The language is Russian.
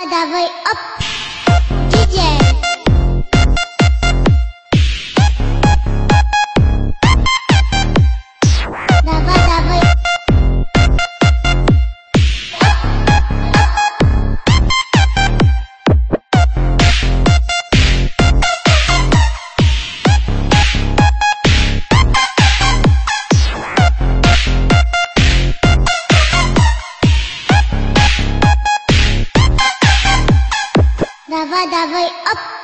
Давай, оп, диджей. Давай, давай. Давай, давай, оп.